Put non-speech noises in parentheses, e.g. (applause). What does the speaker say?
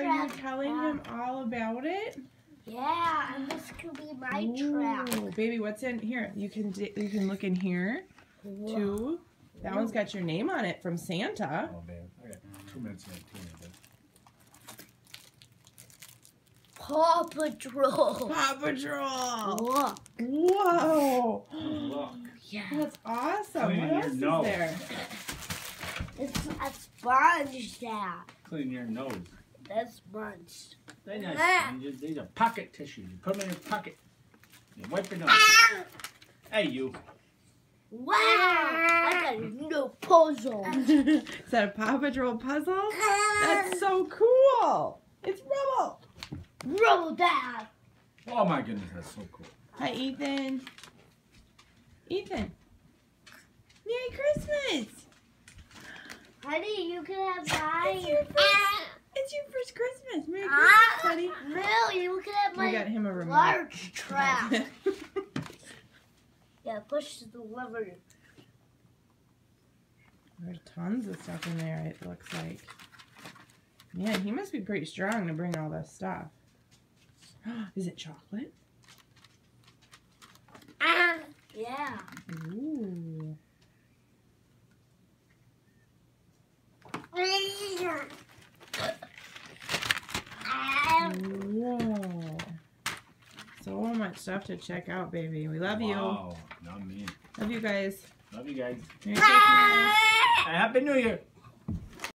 are you trap. telling him all about it? Yeah, and this could be my trap. Ooh, baby, what's in here? You can you can look in here too. That one's got your name on it from Santa. Oh, babe. I got two minutes and 18 of. Paw Patrol. Paw Patrol. Look. Whoa, Look. Yeah. that's awesome. Clean What your else is nose. there? It's a sponge, Dad. Clean your nose. That's sponge. They're not, Ah. these are- these are pocket tissues. You put them in your pocket. You wipe your nose. Ah! Hey, you. Wow! I got a new puzzle. (laughs) is that a Paw Patrol puzzle? That's so cool. It's Rubble. Rubble Dad. Oh, my goodness. That's so cool. Hi, Ethan. Ethan. Merry Christmas. Honey, you can have mine. It's your first, it's your first Christmas. Merry Christmas, Ah, buddy. really? You can have We got my him a remote. large (laughs) trap. (laughs) yeah, push the lever. There's tons of stuff in there, it looks like. Man, he must be pretty strong to bring all this stuff. (gasps) Is it chocolate? Ah, yeah. Ooh. Ah, Whoa. So much stuff to check out, baby. We love you. Wow. Not me. Love you guys. Love you guys. Merry Happy New Year.